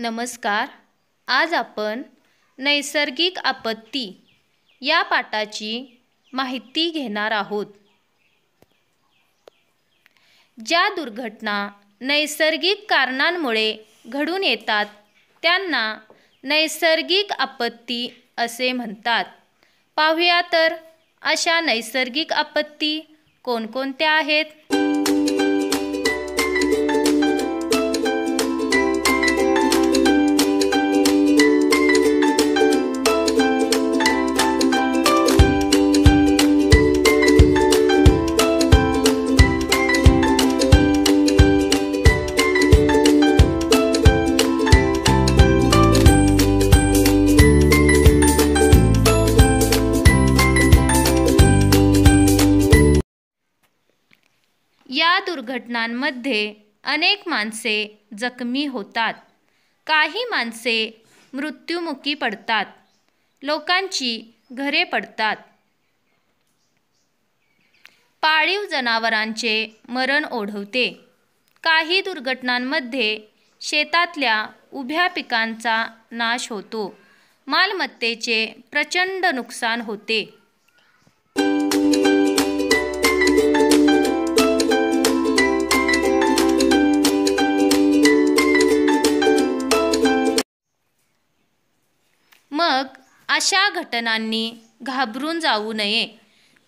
नमस्कार. आज आपण नैसर्गिक आपत्ती या पाठाची माहिती घेणार आहोत. ज्या दुर्घटना नैसर्गिक कारणांमुळे घडून येतात त्यांना नैसर्गिक आपत्ती असे म्हणतात. पाहूया तर अशा नैसर्गिक आपत्ती कोणकोणत्या आहेत? या दुर्घटनांमध्ये अनेक माणसे जखमी होतात. काही माणसे मृत्युमुखी पडतात. लोकांची घरे पडतात. पाळीव जनावरांचे मरण ओढवते. काही दुर्घटनांमध्ये शेतातल्या उभ्या पिकांचा नाश होतो. मालमत्तेचे प्रचंड नुकसान होते. अशा घटनांनी घाबरून जाऊ नये.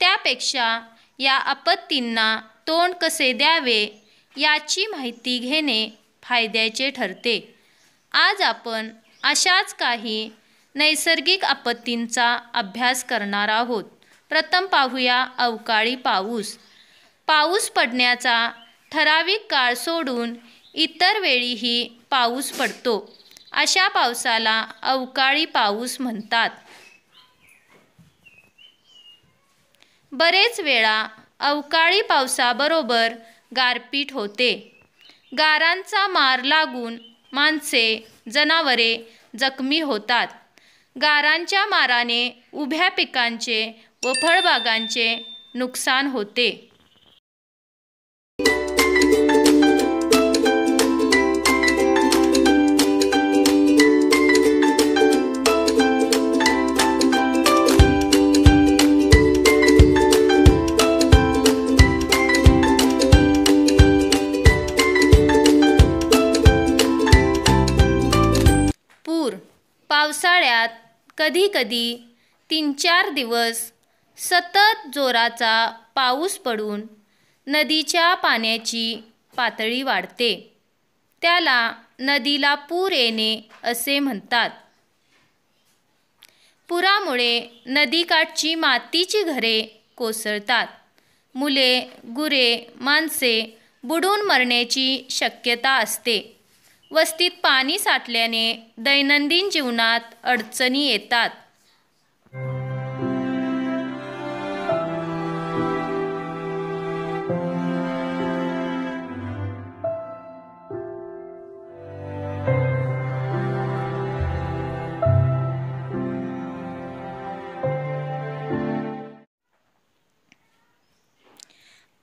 त्यापेक्षा या आपत्तींना तोंड कसे द्यावे याची माहिती घेणे फायद्याचे ठरते. आज आपण अशाच काही नैसर्गिक आपत्तींचा अभ्यास करणार आहोत. प्रथम पाहूया अवकाळी पाऊस. पाऊस पडण्याचा ठराविक काळ सोडून इतर वेळीही पाऊस पडतो. अशा पावसाला अवकाळी पाऊस म्हणतात. बरेच वेळा अवकाळी पावसाबरोबर गारपीट होते. गारांचा मार लागून माणसे जनावरे जखमी होतात. गारांच्या माराने उभ्या पिकांचे व फळबागांचे नुकसान होते. पावसाळ्यात कधीकधी तीन चार दिवस सतत जोराचा पाऊस पडून नदीच्या पाण्याची पातळी वाढते. त्याला नदीला पूर येणे असे म्हणतात. पुरामुळे नदीकाठची मातीची घरे कोसळतात. मुले गुरे माणसे बुडून मरण्याची शक्यता असते. वस्तीत पाणी साठल्याने दैनंदिन जीवनात अडचणी येतात.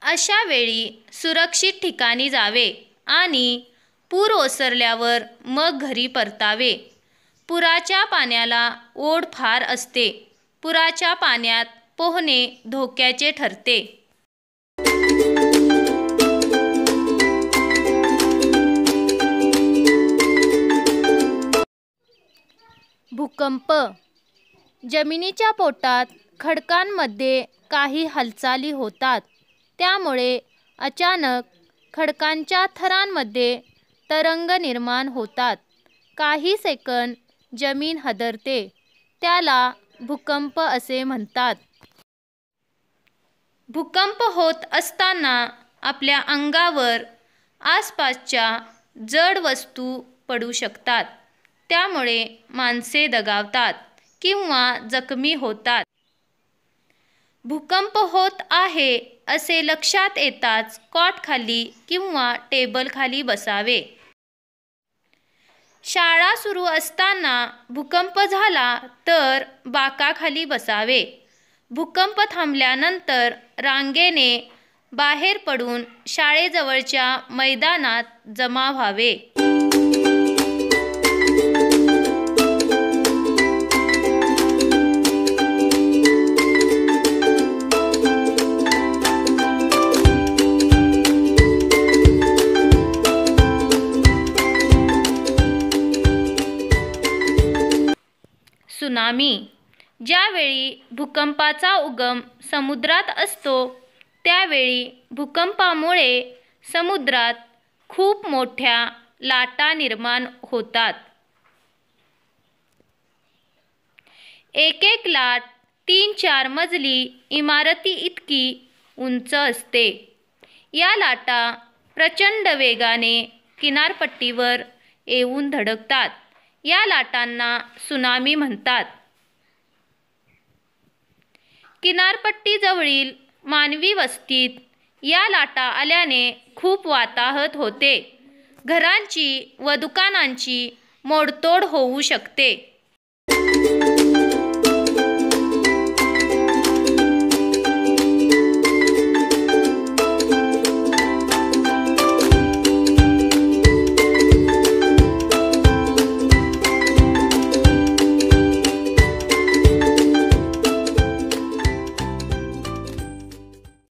अशा वेळी सुरक्षित ठिकाणी जावे आणि पूर ओसरल्यावर मग घरी परतावे. पुराच्या पाण्याला ओढ फार असते. पुराच्या पाण्यात पोहणे धोक्याचे ठरते. भूकंप. जमिनीच्या पोटात खडकांमध्ये काही हालचाली होतात. त्यामुळे अचानक खडकांच्या थरांमध्ये तरंग निर्माण होतात. काही सेकंद जमीन हदरते. त्याला भूकंप असे म्हणतात. भूकंप होत असताना आपल्या अंगावर आसपासच्या जड वस्तू पडू शकतात. त्यामुळे माणसे दगावतात किंवा जखमी होतात. भूकंप होत आहे असे लक्षात येताच कॉटखाली किंवा टेबलखाली बसावे. शाळा सुरू असताना भूकंप झाला तर बाकाखाली बसावे. भूकंप थांबल्यानंतर रांगेने बाहेर पडून शाळेजवळच्या मैदानात जमा व्हावे. सुनामी ज्यावेळी भूकंपाचा उगम समुद्रात असतो त्यावेळी भूकंपामुळे समुद्रात खूप मोठ्या लाटा निर्माण होतात. एक एक लाट तीन चार मजली इमारती इतकी उंच असते. या लाटा प्रचंड वेगाने किनारपट्टीवर येऊन धडकतात. या लाटांना सुनामी म्हणतात. किनारपट्टीजवळील मानवी वस्तीत या लाटा आल्याने खूप वाताहत होते. घरांची व दुकानांची मोडतोड होऊ शकते.